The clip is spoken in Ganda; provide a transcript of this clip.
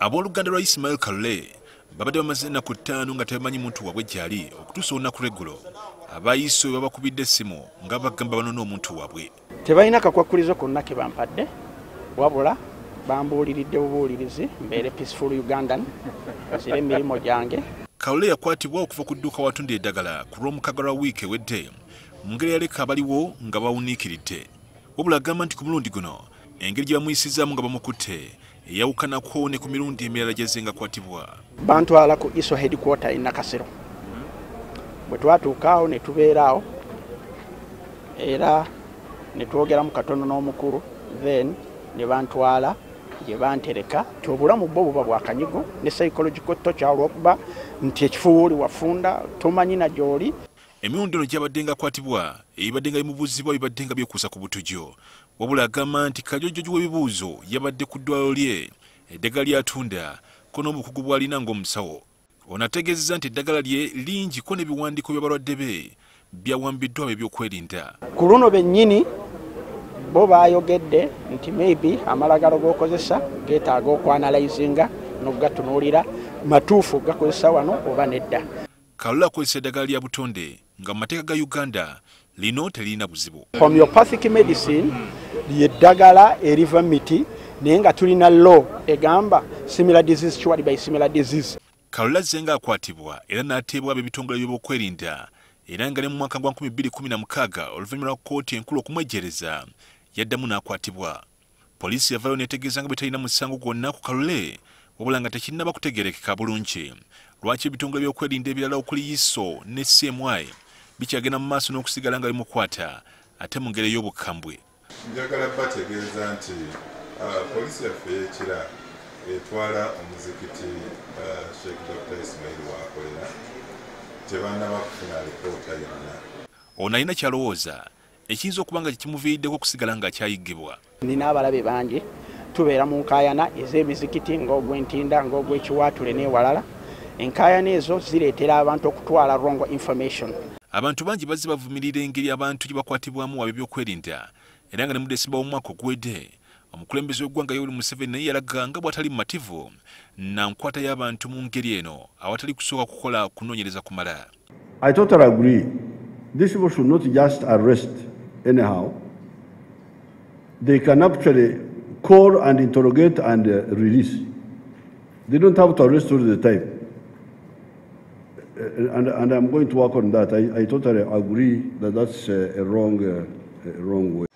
abooluganda lwa isimail kalule babadde bamaze ennaku ttaano nga tebamanyi muntu waabwe gy'ali okutuusa olunaku lweggulo abayiso we babakubidde essimu nga bagamba banona omuntu waabwe. Tebalina kakwakkulizo konna ke bampadde wabula bambuuliridde bubuulirizi mbeere peaceful ugandan nzire emirimu gyange. Kalule yakwatibwa okuva ku dduuka watunda eddagala ku lw'omukaga lwa wiiki ewedde. Mu ngeri yaleka abaliwo nga bawuniikiridde. Wabula agamba nti ku mulundi guno engeri gye bamuyisizaamu nga bamukutte eyawukanako ne ku mirundi emirala gyazze nga akwatibwa bantwala ku iso headquarter e nakasero. Bwe twatuukaawo ne tubeeraawo era ne twogeramu katono n'omukulu then ne bantwala gye bantereka ti obulamu bwo buba bwakanyigo ne psychological torture olwokuba nti ekifuuwuli wafunda tomanyi na gy'oli emirundi eno gyabadde nga akwatibwa ebibadde nga bimubuuzibwa bibadde nga byekuusa ku butujjo. Wabula agamba nti kajojojo w'ebibuuzo yabadde ku ddwaliro lye eddagala lyatunda ko n'obukugu bw'alina ng'omusawo ono ategeezezza nti eddagala lye lingi ko n'ebiwandiiko by'abalwadde be byawambiddwa ebyokwerinda ku luno bennyini bo bayogedde nti maybe amalagalo g'okozesa geetaaga okwanalizinga n'okugatunuulira matuufu gakozesa wano oba nedda. Kalula akozesa eddagala lya butonde nga mu mateeka ga uganda lino teririna buzibu. Homeopathic medicine lyeddagala eriva miti naye nga tulina law egamba similar disease cured by similar disease. Kalula azze nga akwatibwa era n'ateebwa ab'ebitongole by'ebyokwerinda era nga ne mu mwaka gwa 2016 oluvannyuma lwa kkooti enkulu okumwejjereza yaddamu n'akwatibwa. Poliisi yavaayo neetegeeza nga bwe talina musango gwonna ku kalule wabula nga tekinnaba kutegerekeka bulungi. Lwaki ebitongole by'okwerinda ebirala okuli iso ne cmy bikyagenda mu maaso n'okusigala nga bimukwata ate mu ngeri ey'obukambwe njagala bategeeza nti ah, poliisi yaffe y'ekira etwala omuzikiti ah, sheikh dr ismail wakolera. Tebannaba kufuna alipoota yonna ono alina kyalowooza ekiyinza okuba nga kimuviiriddeko okusigala ng'akyayigibwa nina abalabe bangi tubeera mu nkaayana ez'emizikiti ng'ogw'entinda ng'ogw'ekiwaatule n'ewalala enkaayana ezo zireetera abantu okutwala wrong information abantu bangi bazze bavumirira engeri abantu gye bakwatibwamu waabwe ebyokwerinda era nga ne mu desemba w'omwaka ogwedde omukulembeze w'eggwanga yoweri museveni naye yalaga nga bw'atali mumativu na nkwata y'abantu mu ngeri eno awatali kusooka kukola kunoonyereza kumala I totally agree. These people should not just arrest anyhow. They can actually call and interrogate and uh, release. They don't have to arrest all the time. Uh, and, and I'm going to work on that. I, I totally agree that that's a wrong, uh, a wrong way.